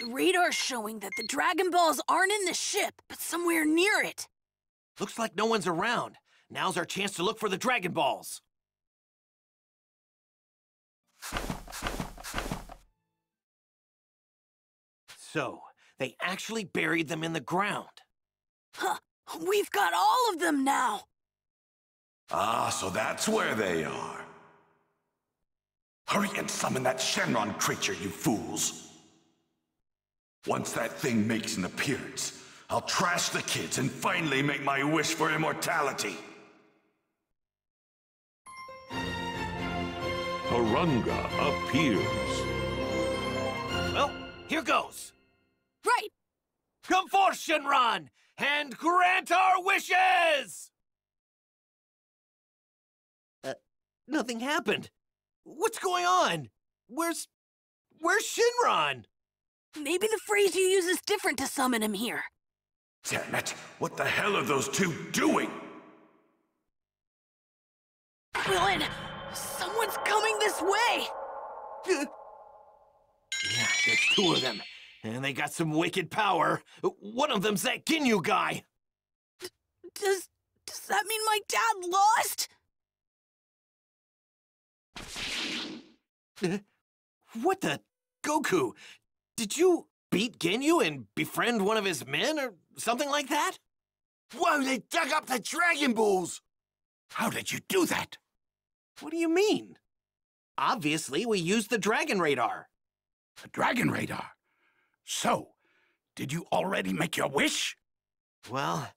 The radar's showing that the Dragon Balls aren't in the ship, but somewhere near it. Looks like no one's around. Now's our chance to look for the Dragon Balls. So, they actually buried them in the ground. Huh, we've got all of them now. Ah, so that's where they are. Hurry and summon that Shenron creature, you fools. Once that thing makes an appearance, I'll trash the kids and finally make my wish for immortality. Harunga appears. Well, here goes. Right, Come forth, Shenron, and grant our wishes! Uh, nothing happened. What's going on? Where's... Where's Shenron? maybe the phrase you use is different to summon him here. Damn it! What the hell are those two doing? Krillin, someone's coming this way. Yeah, there's two of them. And they got some wicked power. One of them's that Ginyu guy. Does does that mean my dad lost? Eh, what the... Goku, did you beat Ginyu and befriend one of his men or something like that? Whoa, they dug up the Dragon Balls! How did you do that? What do you mean? Obviously, we used the Dragon Radar. The Dragon Radar. So, did you already make your wish? Well,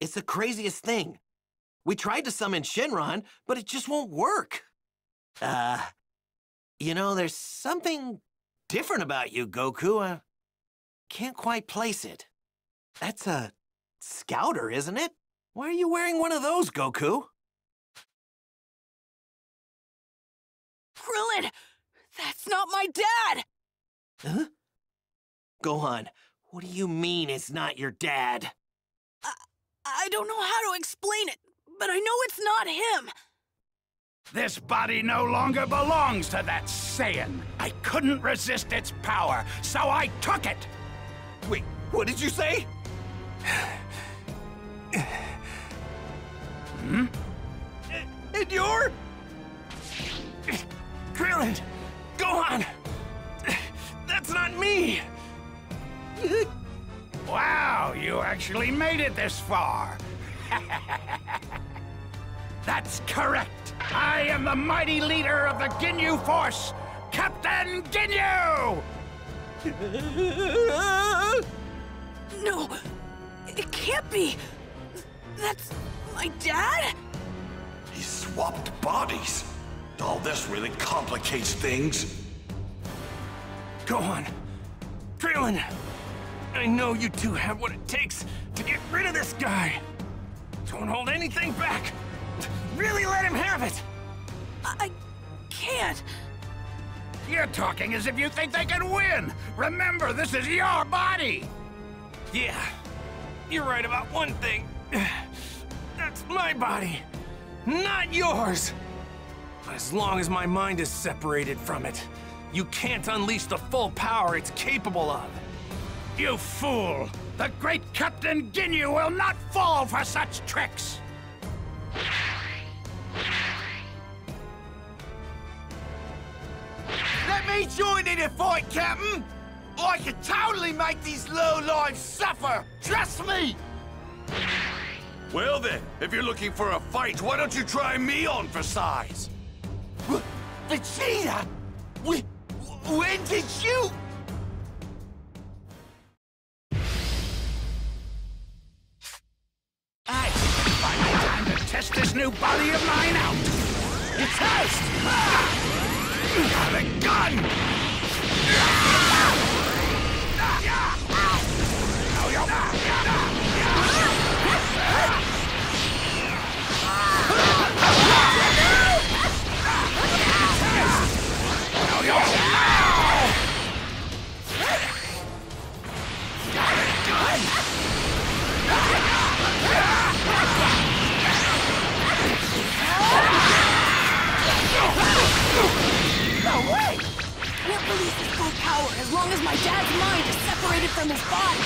it's the craziest thing. We tried to summon Shenron, but it just won't work. Uh, you know, there's something different about you, Goku. I can't quite place it. That's a scouter, isn't it? Why are you wearing one of those, Goku? Krillin, that's not my dad. Huh? Gohan, what do you mean it's not your dad? I I don't know how to explain it, but I know it's not him. This body no longer belongs to that Saiyan. I couldn't resist its power, so I took it. Wait, what did you say? Hmm? And you're... Krillin! Gohan! That's not me! Wow, you actually made it this far. That's correct. I am the mighty leader of the Ginyu Force, Captain Ginyu! No, it can't be. That's my dad? He swapped bodies. All this really complicates things. Gohan, Krillin, I know you two have what it takes to get rid of this guy. Don't hold anything back. Really let him have it. I can't. You're talking as if you think they can win. Remember, this is your body. Yeah, you're right about one thing. That's my body, not yours. As long as my mind is separated from it, you can't unleash the full power it's capable of. You fool! The great Captain Ginyu will not fall for such tricks! Let me join in the fight, Captain! I can totally make these low lives suffer! Trust me! Well then, if you're looking for a fight, why don't you try me on for size? Vegeta! When, when did you... I finally time to test this new body of mine out! It's toast! Ah! A gun! Galick gun! No way! What release is full power as long as my dad's mind is separated from his body?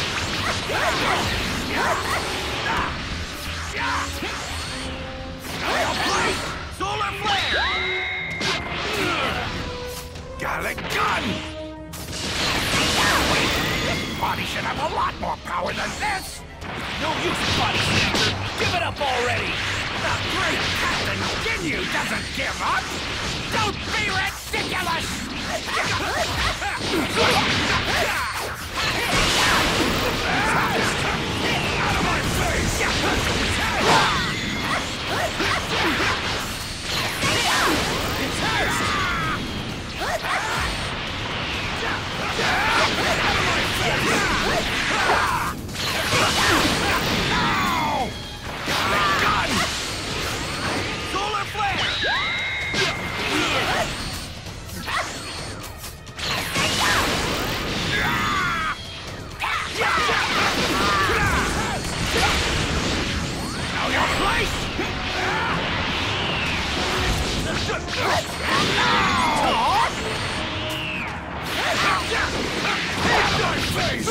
Solar flare! Galick gun! This body should have a lot more power than this! No use, body snatcher! Give it up already! The great Captain Ginyu doesn't give up! Don't be ridiculous! Out of my face! Have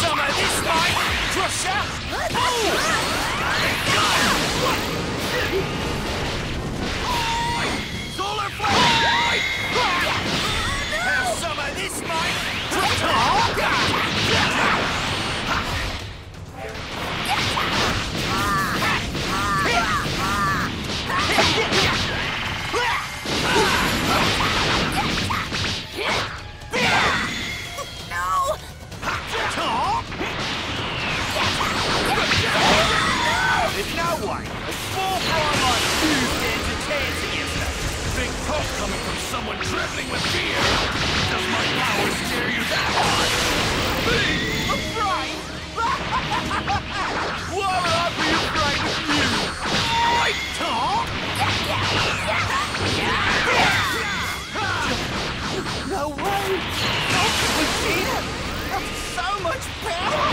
some of this, Mike! Crusher! Galick gun! Solar someone trembling with fear. Does my power scare you that much? Me? Afraid? Why would I be afraid of you? I talk? No way! Not Vegeta! That's so much power!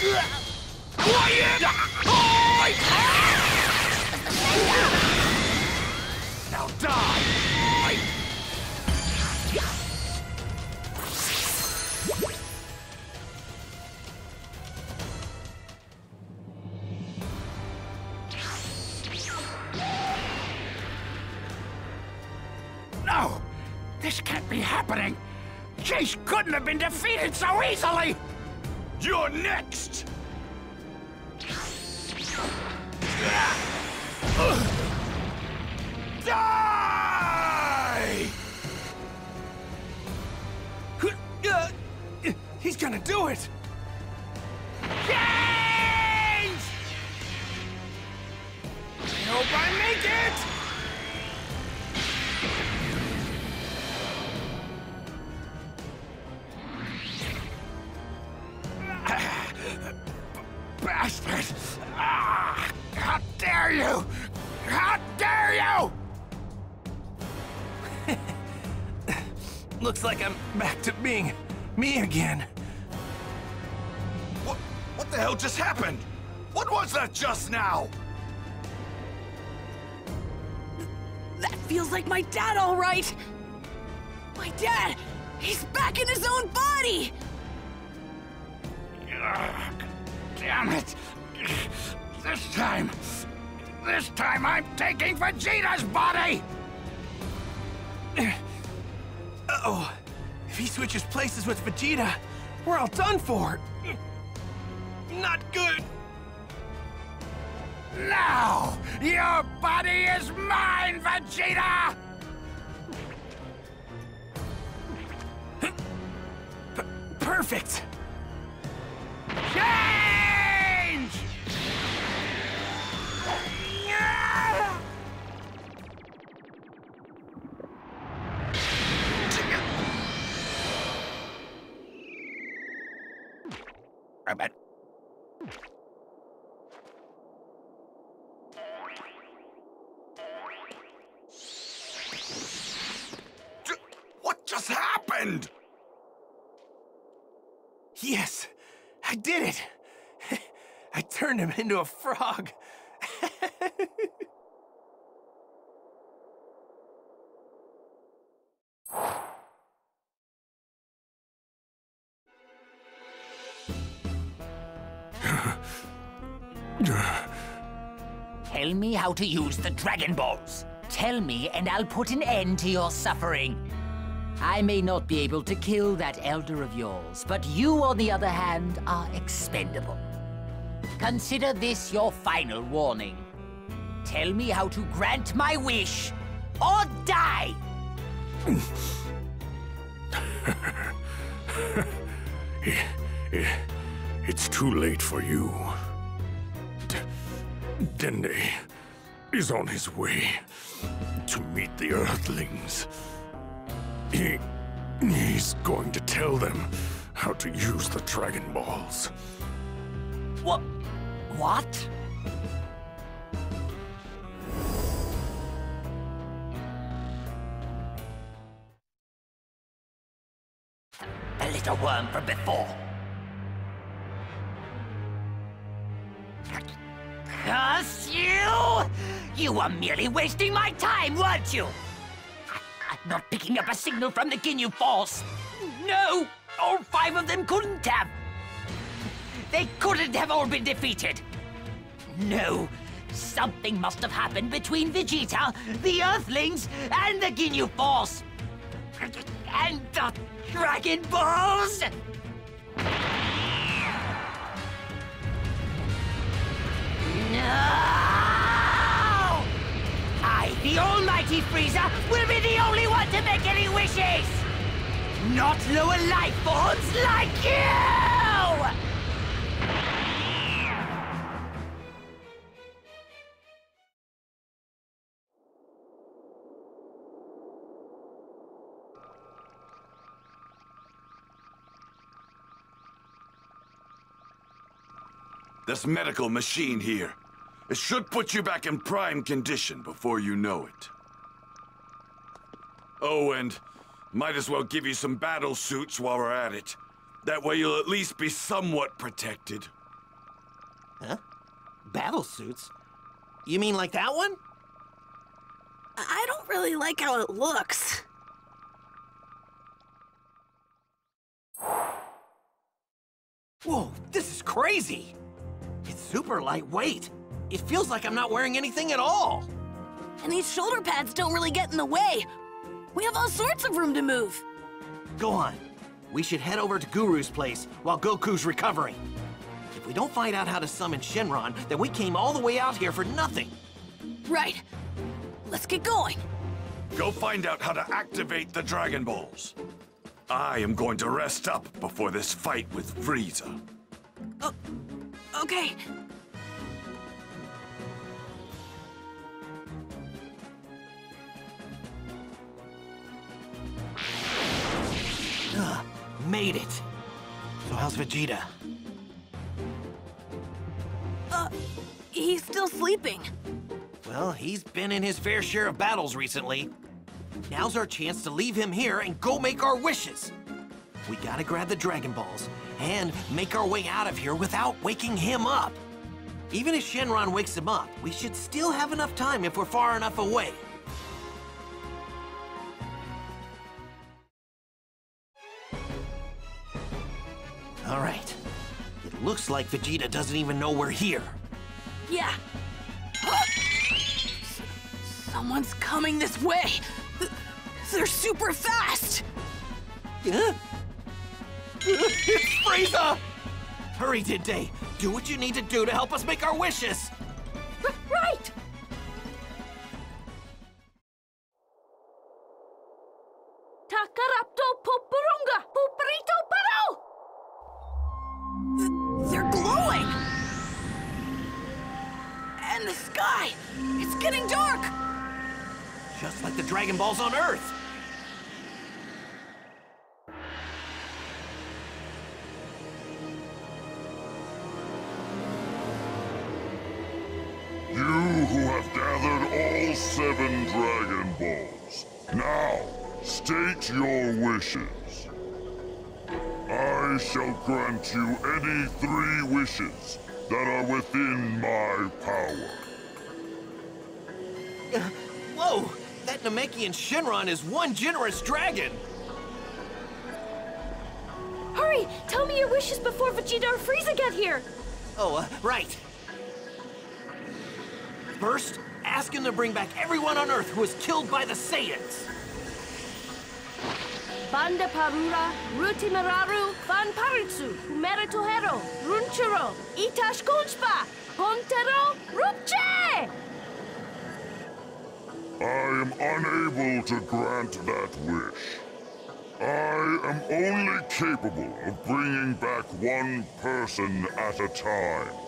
Now die! No! This can't be happening! Jeice couldn't have been defeated so easily! You're next! Die! He's gonna do it! That now? That feels like my dad, all right! My dad! He's back in his own body! Ugh, damn it! This time, this time I'm taking Vegeta's body! Uh-oh. If he switches places with Vegeta, we're all done for. Not good. Now, your body is mine, Vegeta! Perfect. Happened? Yes, I did it. I turned him into a frog. Tell me how to use the Dragon Balls. Tell me, and I'll put an end to your suffering. I may not be able to kill that elder of yours, but you, on the other hand, are expendable. Consider this your final warning. Tell me how to grant my wish, or die! It's too late for you. D Dende is on his way to meet the Earthlings. He... he's going to tell them how to use the Dragon Balls. What? What? The little worm from before. Curse you! You were merely wasting my time, weren't you? Not picking up a signal from the Ginyu Force. No! All five of them couldn't have. They couldn't have all been defeated. No. Something must have happened between Vegeta, the Earthlings, and the Ginyu Force. And the Dragon Balls! No! The Almighty Frieza, will be the only one to make any wishes! Not lower life forms like you! This medical machine here. It should put you back in prime condition before you know it. Oh, and might as well give you some battle suits while we're at it. That way you'll at least be somewhat protected. Huh? Battle suits? You mean like that one? I don't really like how it looks. Whoa, this is crazy! It's super lightweight. It feels like I'm not wearing anything at all. And these shoulder pads don't really get in the way. We have all sorts of room to move. Go on. We should head over to Guru's place while Goku's recovering. If we don't find out how to summon Shenron, then we came all the way out here for nothing. Right. Let's get going. Go find out how to activate the Dragon Balls. I am going to rest up before this fight with Frieza. Oh, okay. Made it. So how's Vegeta? Uh, he's still sleeping. Well, he's been in his fair share of battles recently. Now's our chance to leave him here and go make our wishes. We gotta grab the Dragon Balls and make our way out of here without waking him up. Even if Shenron wakes him up, we should still have enough time if we're far enough away. Looks like Vegeta doesn't even know we're here. Yeah. Someone's coming this way. They're super fast. Huh? It's Frieza! Hurry, Dende! Do what you need to do to help us make our wishes! I shall grant you any three wishes that are within my power. Uh, whoa! That Namekian Shenron is one generous dragon! Hurry! Tell me your wishes before Vegeta or Frieza get here! Oh, uh, right. First, ask him to bring back everyone on Earth who was killed by the Saiyans. Banda Parura, Rutimararu, Van Paritsu, Meritohero, Runchuro, Itash Kunchpa, Pontero, Rupche! I am unable to grant that wish. I am only capable of bringing back one person at a time.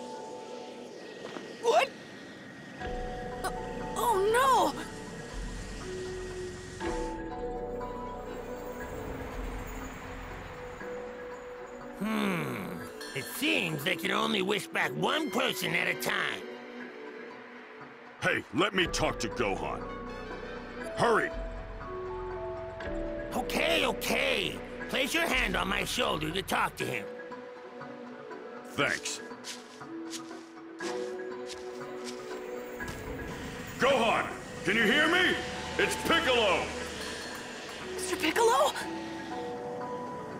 Seems they can only wish back one person at a time. Hey, let me talk to Gohan. Hurry! Okay, okay. Place your hand on my shoulder to talk to him. Thanks. Gohan! Can you hear me? It's Piccolo! Mr. Piccolo?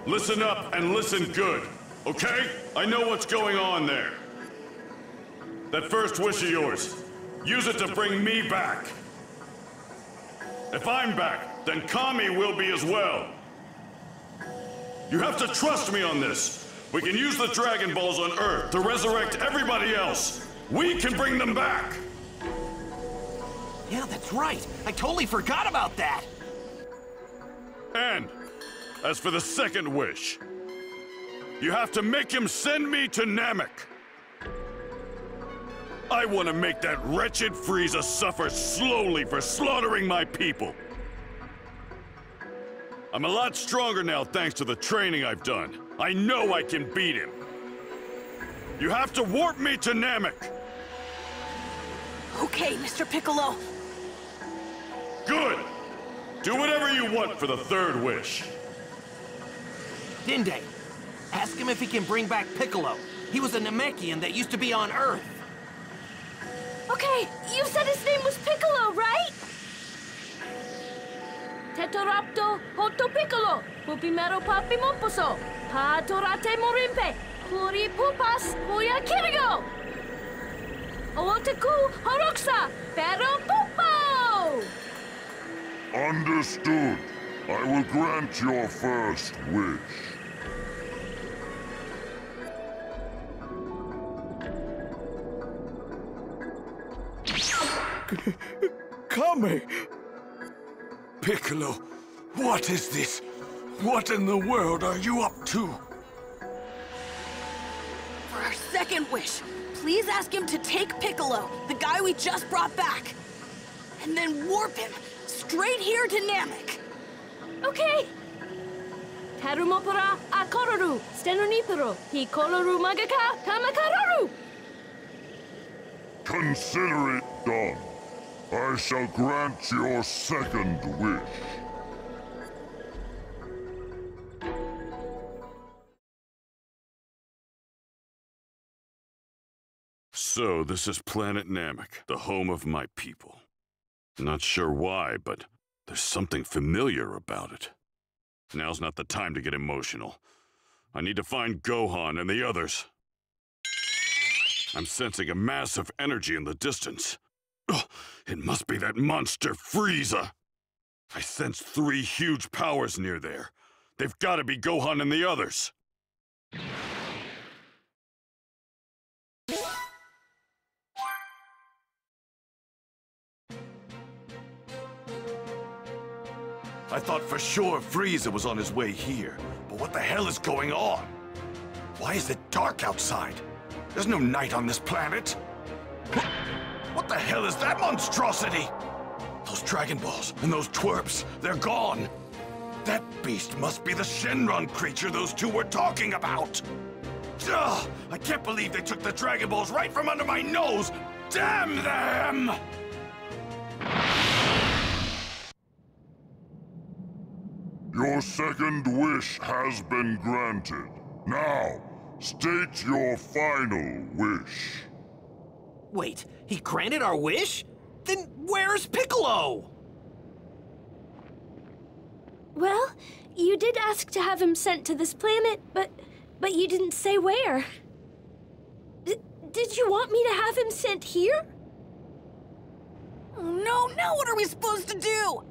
Listen up and listen good, okay? I know what's going on there. That first wish of yours, use it to bring me back. If I'm back, then Kami will be as well. You have to trust me on this. We can use the Dragon Balls on Earth to resurrect everybody else. We can bring them back. Yeah, that's right. I totally forgot about that. And as for the second wish, you have to make him send me to Namek. I want to make that wretched Frieza suffer slowly for slaughtering my people. I'm a lot stronger now thanks to the training I've done. I know I can beat him. You have to warp me to Namek. Okay, Mr. Piccolo. Good. Do whatever you want for the third wish. Dende, ask him if he can bring back Piccolo. He was a Namekian that used to be on Earth. Okay, you said his name was Piccolo, right? Tetorapto Hoto Piccolo, Pupimero Papi Momposo, Patorate Morimpe, Puri Pupas, Puya Kirigo! Otaku Horoksa, Pero Pupo! Understood. I will grant your first wish. Kami! Piccolo, what is this? What in the world are you up to? For our second wish, please ask him to take Piccolo, the guy we just brought back, and then warp him straight here to Namek. Okay. Tarumopura Akororu, Stenonipuro, Hikoloru Magaka, Kamakaroru! Consider it done. I shall grant your second wish. So, this is Planet Namek, the home of my people. Not sure why, but there's something familiar about it. Now's not the time to get emotional. I need to find Gohan and the others. I'm sensing a massive energy in the distance. Ugh, it must be that monster Frieza! I sense three huge powers near there. They've got to be Gohan and the others. I thought for sure Frieza was on his way here. But what the hell is going on? Why is it dark outside? There's no night on this planet. What the hell is that monstrosity? Those Dragon Balls and those twerps, they're gone. That beast must be the Shenron creature those two were talking about. Ugh, I can't believe they took the Dragon Balls right from under my nose. Damn them! Your second wish has been granted. Now, state your final wish. Wait, he granted our wish? Then where's Piccolo? Well, you did ask to have him sent to this planet, but but you didn't say where. D did you want me to have him sent here? Oh no, now what are we supposed to do?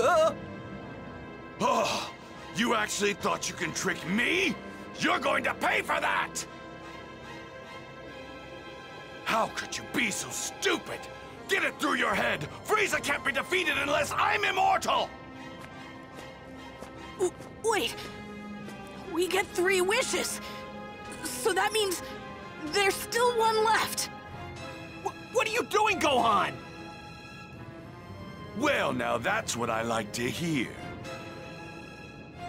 Uh, Oh, you actually thought you can trick me? You're going to pay for that! How could you be so stupid? Get it through your head! Frieza can't be defeated unless I'm immortal! W- Wait. We get three wishes. So that means there's still one left. wh- what are you doing, Gohan? Well, now that's what I like to hear.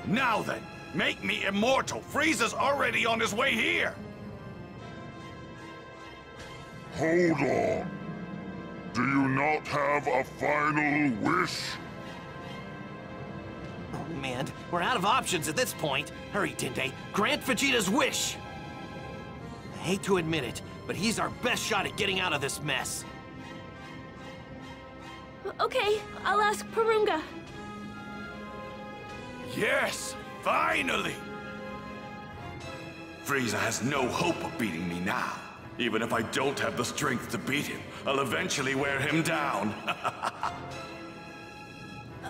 Now then, make me immortal. Frieza's already on his way here. Hold on. Do you not have a final wish? Oh man, we're out of options at this point. Hurry, Dende, grant Vegeta's wish. I hate to admit it, but he's our best shot at getting out of this mess. Okay, I'll ask Porunga. Yes, finally! Frieza has no hope of beating me now. Even if I don't have the strength to beat him, I'll eventually wear him down.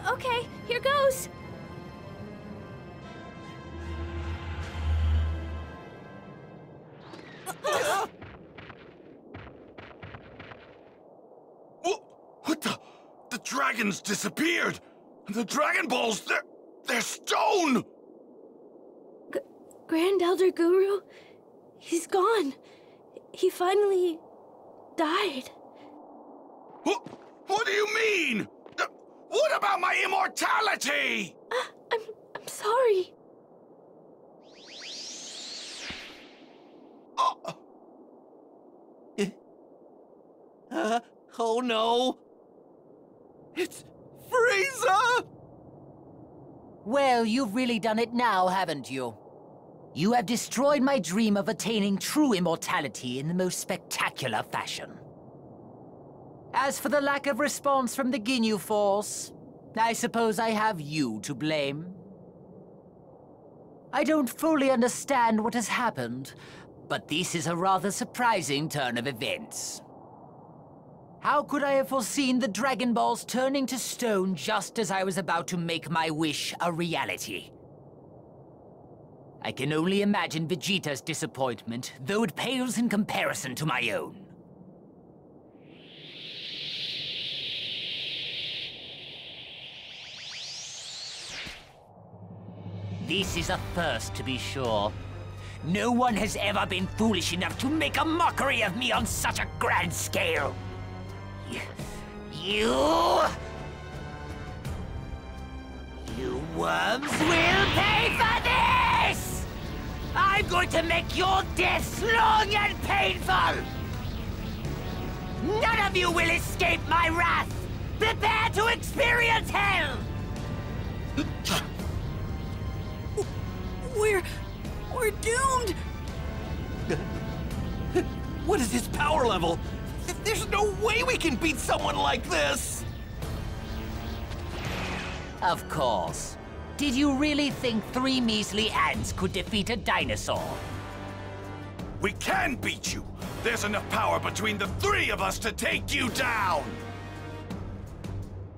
Okay, here goes. what, what the? The dragons disappeared! The Dragon Balls, they're, they're stone! G Grand Elder Guru, he's gone. He finally died. What, what do you mean? Uh, What about my immortality? I'm I'm sorry. Oh, Uh, oh no! It's Frieza! Well, you've really done it now, haven't you? You have destroyed my dream of attaining true immortality in the most spectacular fashion. As for the lack of response from the Ginyu Force, I suppose I have you to blame. I don't fully understand what has happened, but this is a rather surprising turn of events. How could I have foreseen the Dragon Balls turning to stone just as I was about to make my wish a reality? I can only imagine Vegeta's disappointment, though it pales in comparison to my own. This is a first, to be sure. No one has ever been foolish enough to make a mockery of me on such a grand scale. You... You... Worms will! I'm going to make your deaths long and painful! None of you will escape my wrath! Prepare to experience hell! We're. We're doomed! What is his power level? There's no way we can beat someone like this! Of course. Did you really think three measly ants could defeat a dinosaur? we can beat you! There's enough power between the three of us to take you down!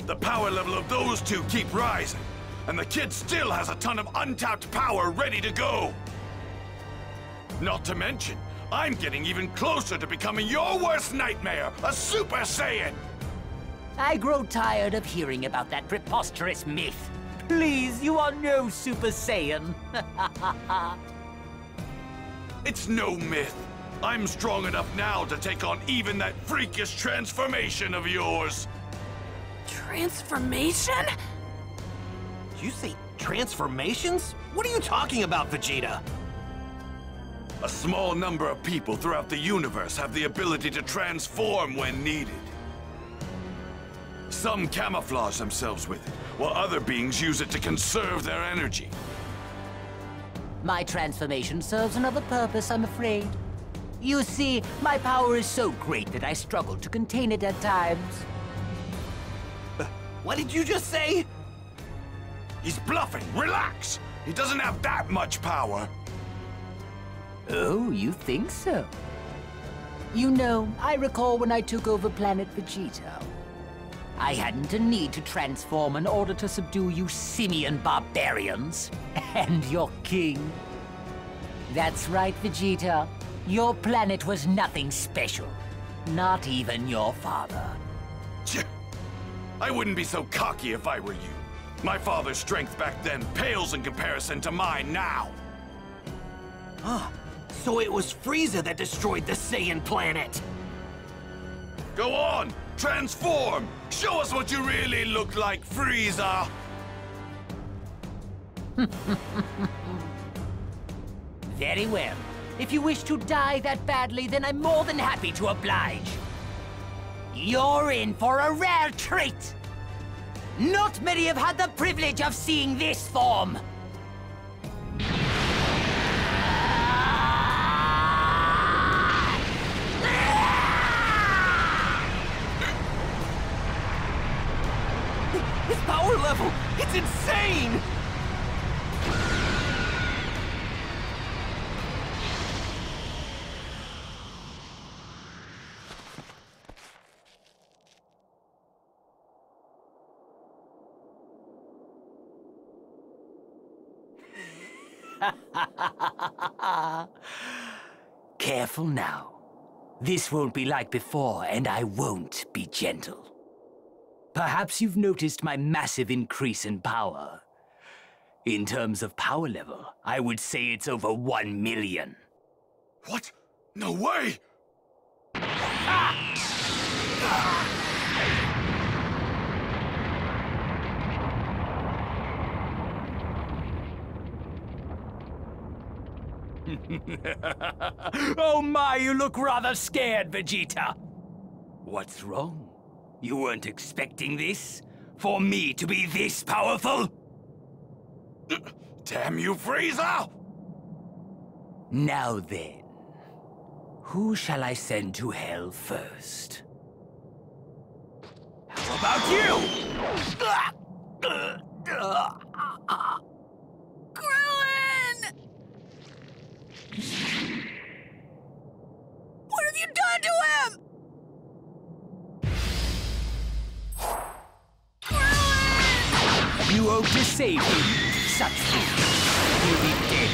The power level of those two keep rising, and the kid still has a ton of untapped power ready to go! Not to mention, I'm getting even closer to becoming your worst nightmare, a Super Saiyan! I grow tired of hearing about that preposterous myth. Please, you are no Super Saiyan. It's no myth. I'm strong enough now to take on even that freakish transformation of yours. Transformation? Did you say transformations? What are you talking about, Vegeta? A small number of people throughout the universe have the ability to transform when needed. Some camouflage themselves with it, while other beings use it to conserve their energy. My transformation serves another purpose, I'm afraid. You see, my power is so great that I struggle to contain it at times. Uh, what did you just say? He's bluffing. Relax. He doesn't have that much power. Oh, you think so? You know, I recall when I took over planet Vegeta. I hadn't a need to transform in order to subdue you simian barbarians and your king. That's right, Vegeta. Your planet was nothing special. Not even your father. I wouldn't be so cocky if I were you. My father's strength back then pales in comparison to mine now. Huh. So it was Frieza that destroyed the Saiyan planet. Go on! Transform! Show us what you really look like, Frieza! Very well. If you wish to die that badly, then I'm more than happy to oblige. You're in for a rare treat! Not many have had the privilege of seeing this form. It's insane! Careful now. This won't be like before, and I won't be gentle. Perhaps you've noticed my massive increase in power. In terms of power level, I would say it's over one million. What? No way! oh my, you look rather scared, Vegeta. What's wrong? You weren't expecting this? For me to be this powerful? Damn you, Frieza! Now then, who shall I send to hell first? How about you? Krillin! Krillin! To save him. Such things. He'll be dead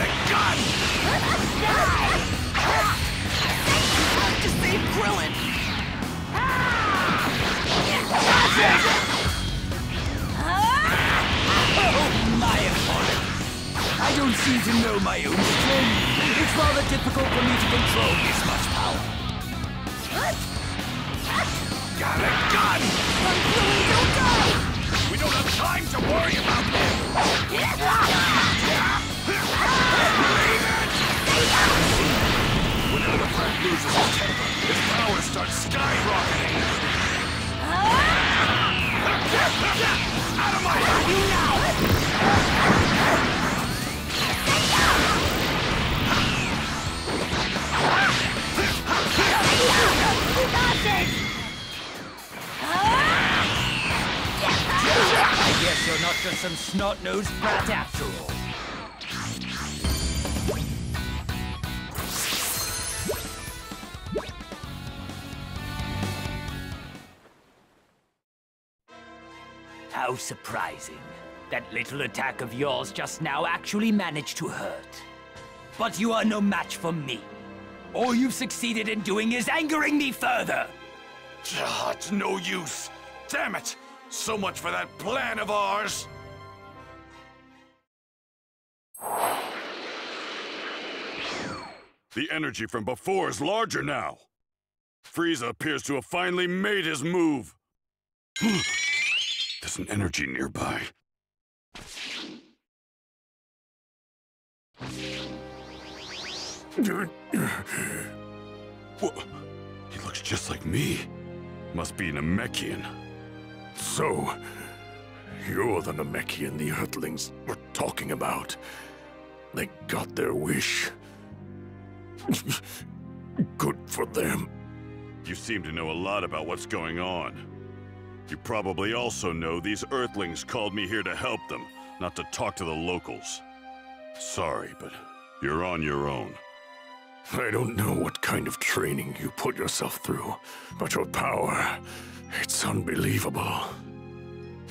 it, gun! To save Krillin! Oh, my! I don't seem to know my own strength. It's rather difficult for me to control this much. Got it, gun! Little attack of yours just now actually managed to hurt. But you are no match for me. All you've succeeded in doing is angering me further. It's no use. Damn it! So much for that plan of ours! The energy from before is larger now. Frieza appears to have finally made his move. There's an energy nearby. He looks just like me. Must be Namekian. So, you're the Namekian the Earthlings were talking about. They got their wish. Good for them. You seem to know a lot about what's going on. You probably also know these Earthlings called me here to help them, not to talk to the locals. Sorry, but you're on your own. I don't know what kind of training you put yourself through, but your power, it's unbelievable.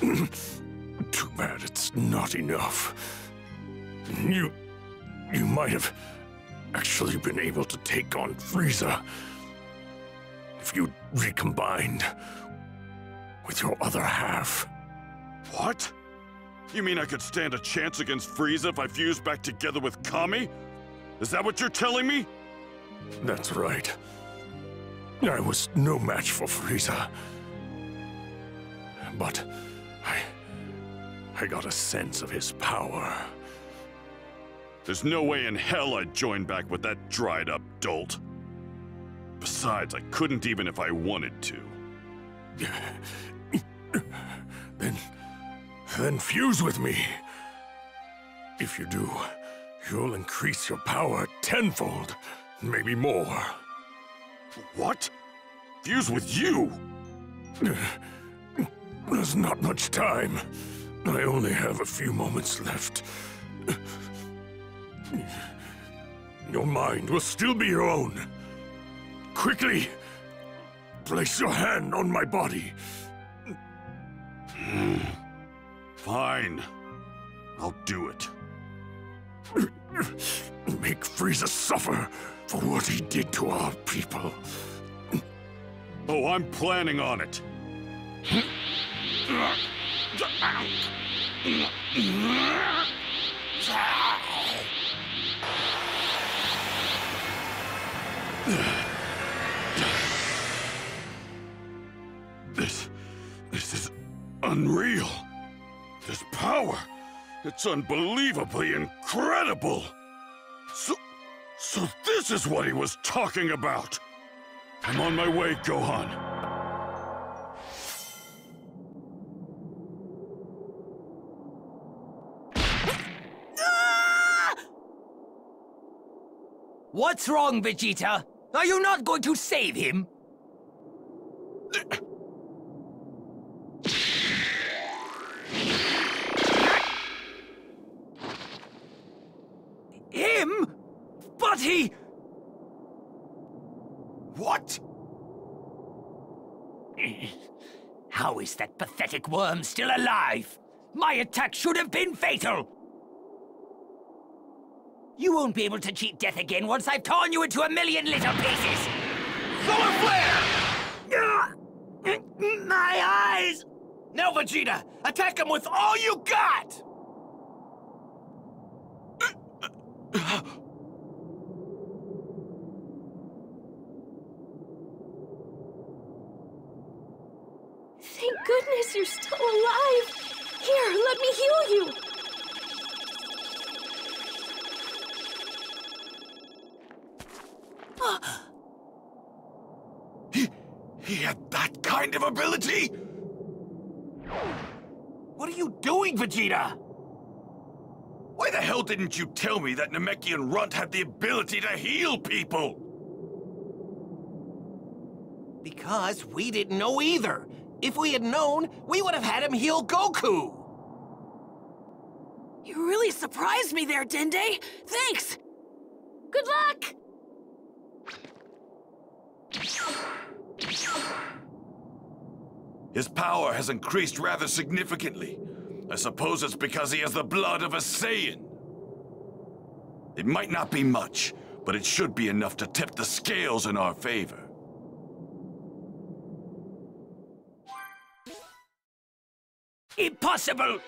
Too bad it's not enough. You. you might have actually been able to take on Frieza if you recombined with your other half. What? You mean I could stand a chance against Frieza if I fused back together with Kami? Is that what you're telling me? That's right. I was no match for Frieza. But I. I got a sense of his power. There's no way in hell I'd join back with that dried up dolt. Besides, I couldn't even if I wanted to. Then. then fuse with me. If you do, you'll increase your power tenfold, maybe more. What? Fuse with you? There's not much time. I only have a few moments left. Your mind will still be your own. Quickly, place your hand on my body. Fine. I'll do it. Make Frieza suffer for what he did to our people. Oh, I'm planning on it. Unreal. This power. It's unbelievably incredible. So. so this is what he was talking about. I'm on my way, Gohan. What's wrong, Vegeta? Are you not going to save him? What? How is that pathetic worm still alive? My attack should have been fatal! You won't be able to cheat death again once I've torn you into a million little pieces! Solar flare! My eyes! Now, Vegeta, attack him with all you got! Thank goodness you're still alive. Here, let me heal you. He. he had that kind of ability? What are you doing, Vegeta? Why the hell didn't you tell me that Namekian Runt had the ability to heal people? Because we didn't know either. If we had known, we would have had him heal Goku. You really surprised me there, Dende. Thanks. Good luck. His power has increased rather significantly. I suppose it's because he has the blood of a Saiyan. It might not be much, but it should be enough to tip the scales in our favor. Impossible!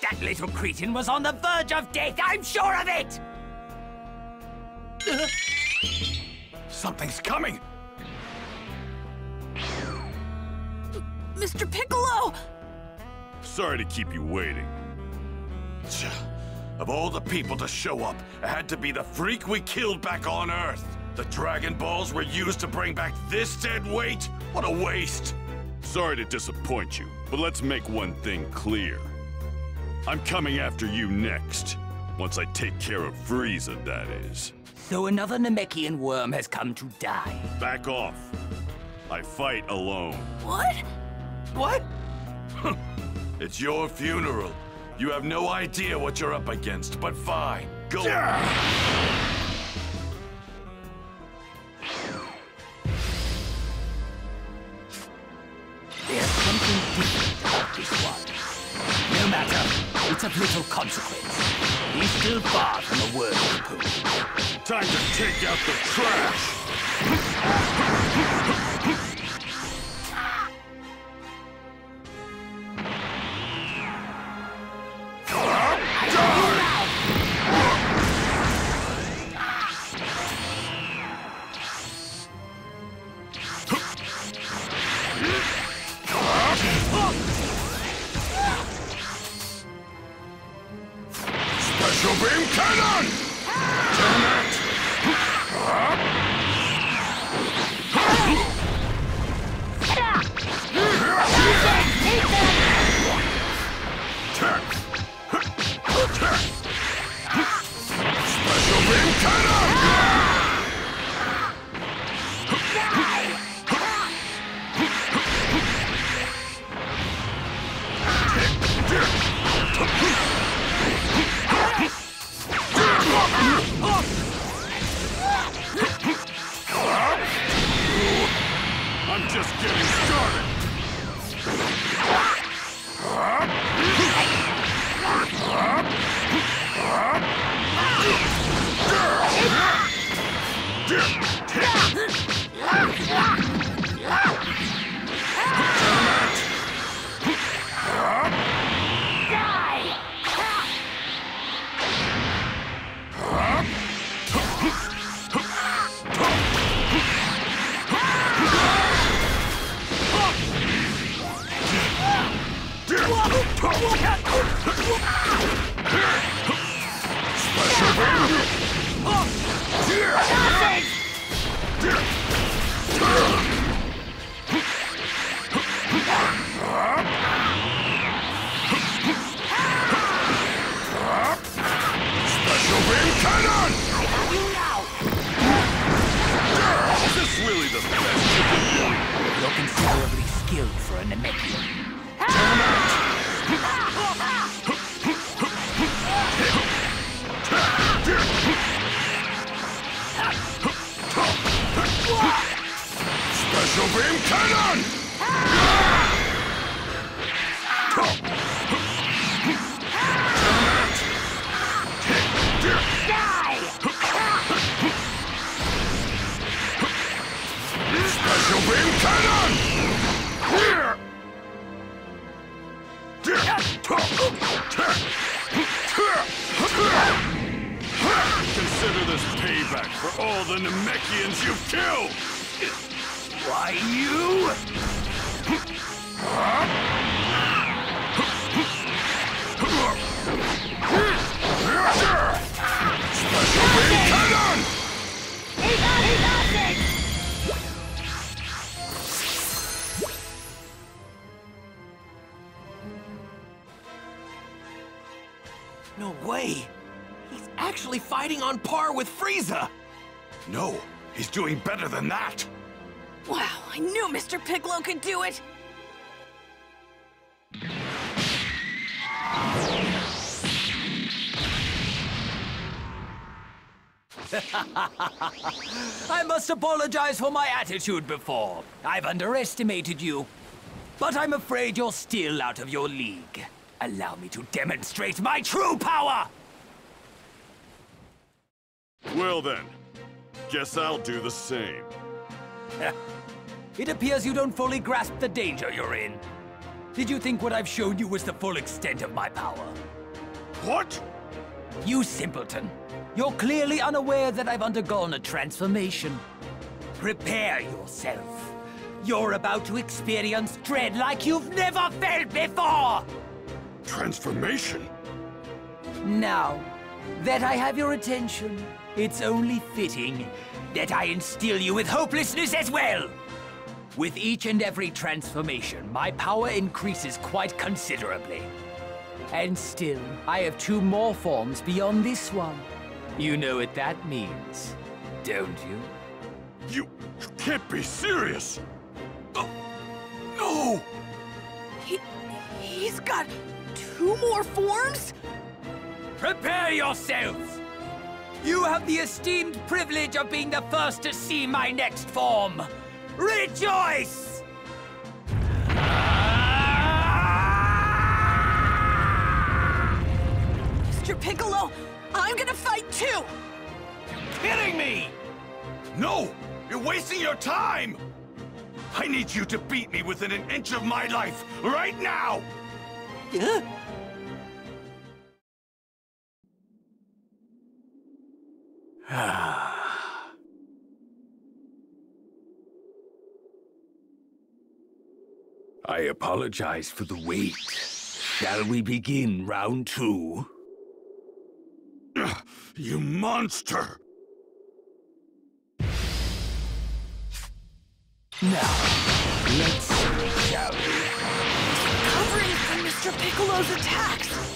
That little cretin was on the verge of death, I'm sure of it! Uh-huh. Something's coming! Mr. Piccolo! Sorry to keep you waiting. Of all the people to show up, it had to be the freak we killed back on Earth. The Dragon Balls were used to bring back this dead weight? What a waste! Sorry to disappoint you, but let's make one thing clear. I'm coming after you next. Once I take care of Frieza, that is. So another Namekian worm has come to die. Back off. I fight alone. What? What? It's your funeral. You have no idea what you're up against, but fine. Go on. Matter, it's of little consequence. He's still far from a world poo. Time to take out the trash! No way! He's actually fighting on par with Frieza! No, he's doing better than that. Wow, I knew Mr. Piccolo could do it! I must apologize for my attitude before. I've underestimated you. But I'm afraid you're still out of your league. Allow me to demonstrate my true power! Well then, guess I'll do the same. It appears you don't fully grasp the danger you're in. Did you think what I've shown you was the full extent of my power? What? You simpleton. You're clearly unaware that I've undergone a transformation. Prepare yourself. You're about to experience dread like you've never felt before! Transformation? Now, that I have your attention, it's only fitting that I instill you with hopelessness as well. With each and every transformation, my power increases quite considerably. And still, I have two more forms beyond this one. You know what that means, don't you? You, you can't be serious! Oh, no! He, he's got two more forms? Prepare yourselves! You have the esteemed privilege of being the first to see my next form. Rejoice! Mr. Piccolo, I'm gonna fight too! Kidding me! No! You're wasting your time! I need you to beat me within an inch of my life, right now! Huh? I apologize for the wait. Shall we begin round two? You monster! Now, let's see, shall we? Covering for Mr. Piccolo's attacks!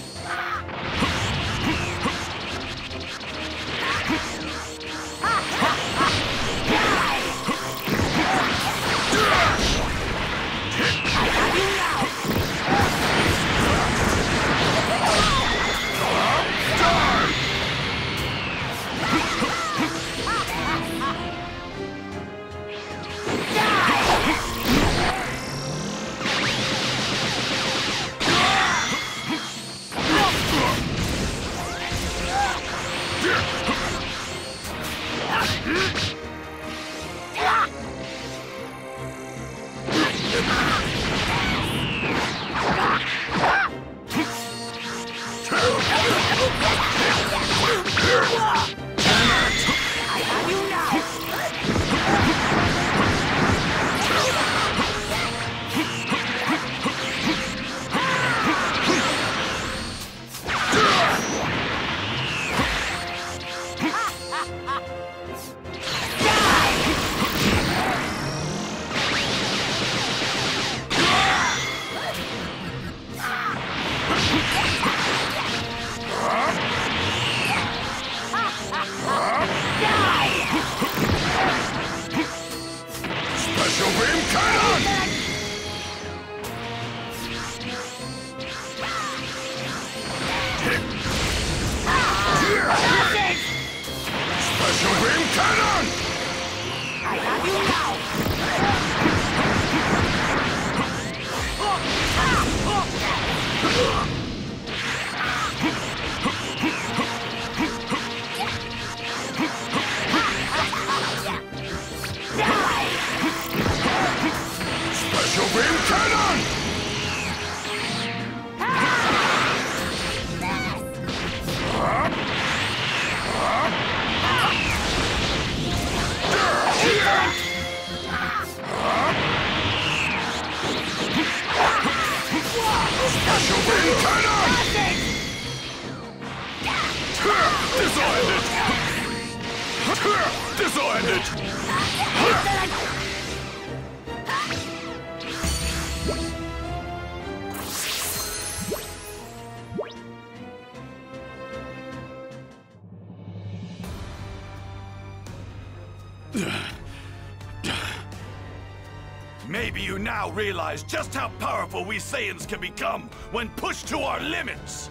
Maybe you now realize just how powerful we Saiyans can become when pushed to our limits.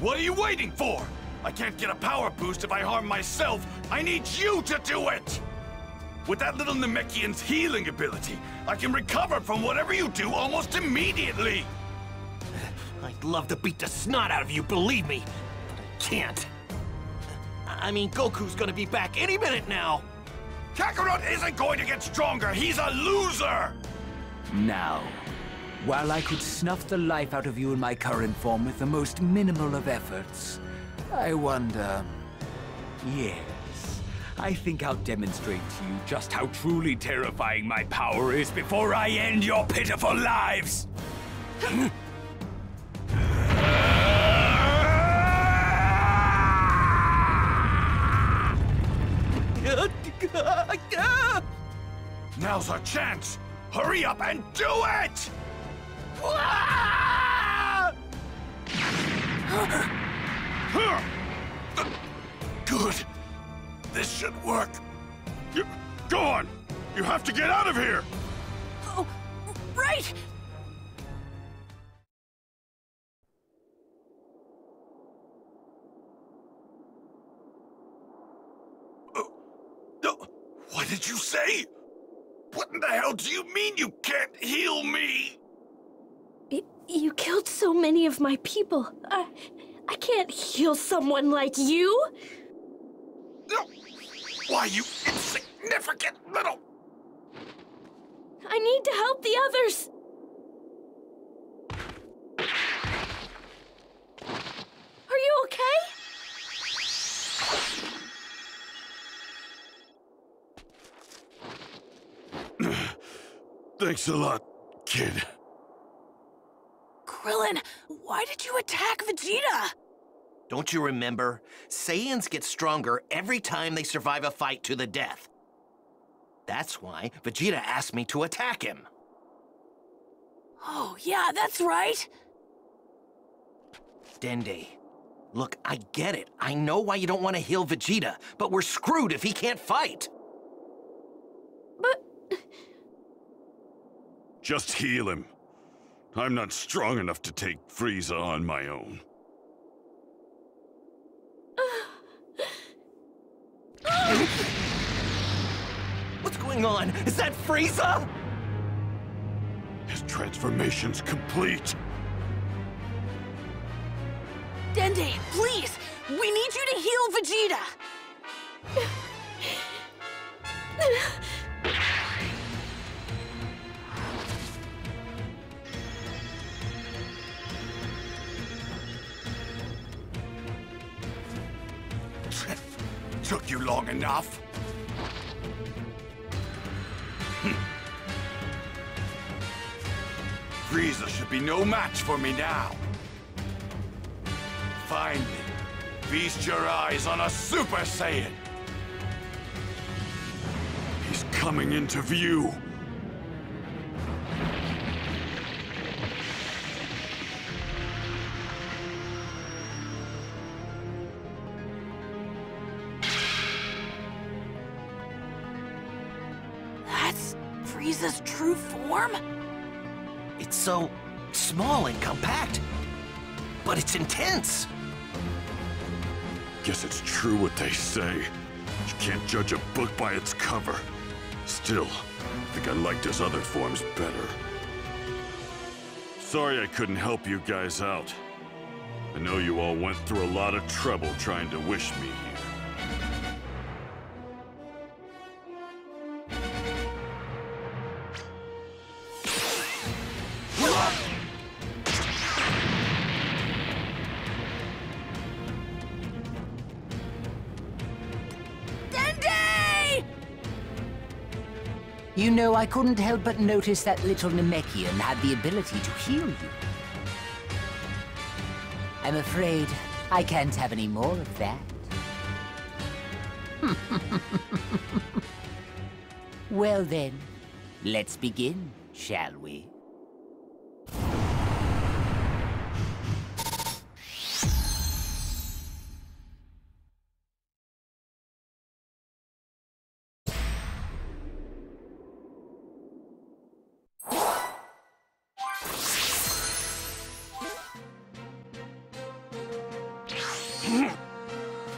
What are you waiting for? I can't get a power boost if I harm myself. I need you to do it! With that little Namekian's healing ability, I can recover from whatever you do almost immediately! I'd love to beat the snot out of you, believe me, but I can't. I mean, Goku's gonna be back any minute now. Kakarot isn't going to get stronger! He's a loser! Now, while I could snuff the life out of you in my current form with the most minimal of efforts, I wonder... Yes, I think I'll demonstrate to you just how truly terrifying my power is before I end your pitiful lives! Now's our chance! Hurry up and do it! Good. This should work. You, go on! You have to get out of here! Oh, right! Oh, no, what did you say? What in the hell do you mean you can't heal me? Y- you killed so many of my people. I, I can't heal someone like you. No. Why, you insignificant little... I need to help the others. Are you okay? Thanks a lot, kid. Krillin, why did you attack Vegeta? Don't you remember? Saiyans get stronger every time they survive a fight to the death. That's why Vegeta asked me to attack him. Oh, yeah, that's right. Dende, look, I get it. I know why you don't want to heal Vegeta, but we're screwed if he can't fight. But Just heal him. I'm not strong enough to take Frieza on my own. What's going on? Is that Frieza? His transformation's complete. Dende, please, we need you to heal Vegeta. Took you long enough. Hmm. Frieza should be no match for me now. Finally, feast your eyes on a Super Saiyan. He's coming into view. It's so small and compact, but it's intense. Guess it's true what they say. You can't judge a book by its cover. Still, I think I liked his other forms better. Sorry I couldn't help you guys out. I know you all went through a lot of trouble trying to wish me Know, I couldn't help but notice that little Namekian had the ability to heal you. I'm afraid I can't have any more of that. well then, let's begin, shall we?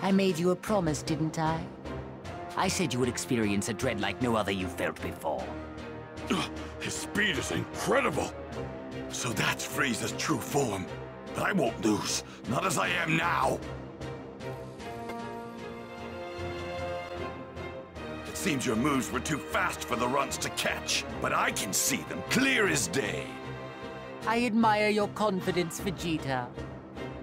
I made you a promise, didn't I? I said you would experience a dread like no other you've felt before. His speed is incredible! So that's Frieza's true form. But I won't lose, not as I am now. It seems your moves were too fast for the runs to catch, but I can see them clear as day. I admire your confidence, Vegeta.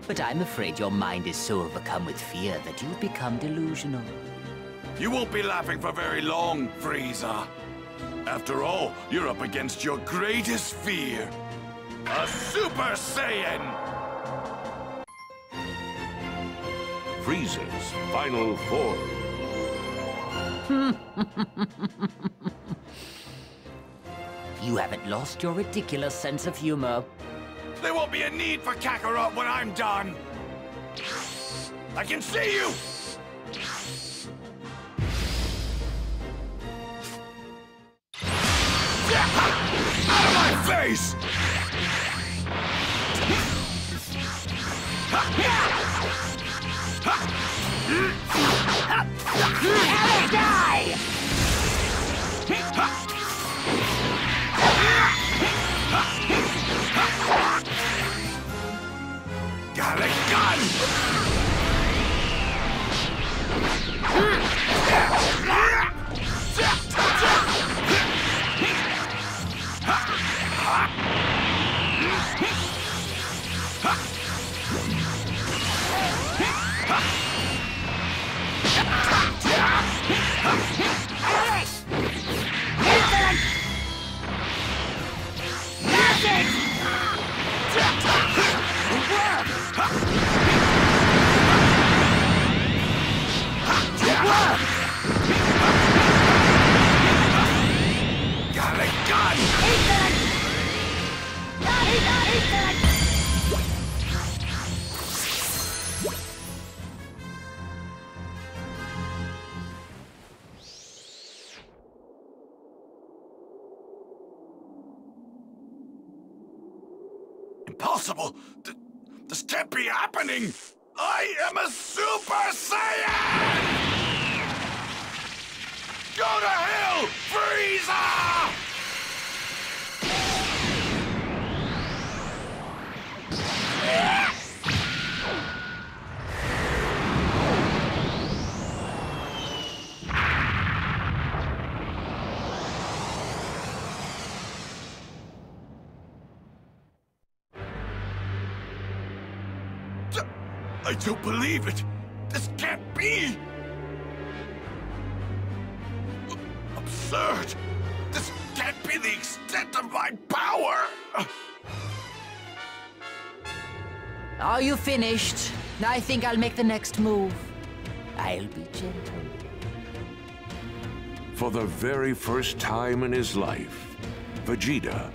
But I'm afraid your mind is so overcome with fear that you've become delusional. You won't be laughing for very long, Frieza. After all, you're up against your greatest fear. A Super Saiyan! Frieza's final form. You haven't lost your ridiculous sense of humor. There won't be a need for Kakarot when I'm done. I can see you! Out of my face! Got a gun! Hmm. I don't believe it! This can't be! Absurd! This can't be the extent of my power! Are you finished? I think I'll make the next move. I'll be gentle. For the very first time in his life, Vegeta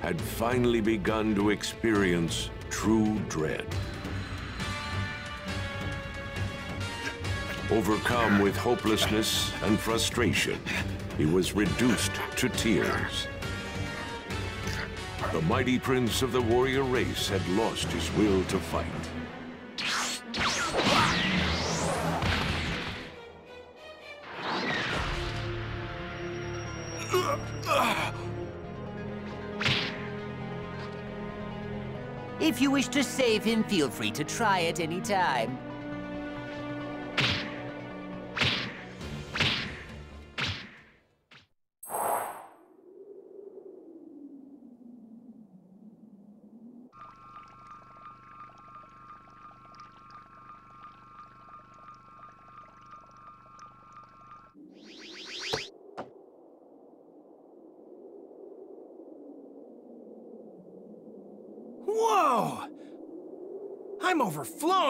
had finally begun to experience true dread. Overcome with hopelessness and frustration, he was reduced to tears. The mighty prince of the warrior race had lost his will to fight. If you wish to save him, feel free to try at any time.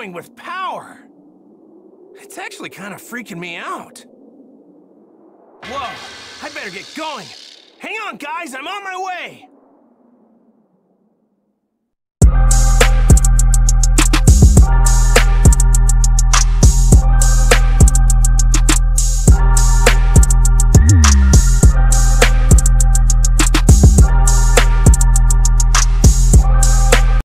Overflowing with power. It's actually kind of freaking me out. Whoa! I better get going. Hang on, guys, I'm on my way.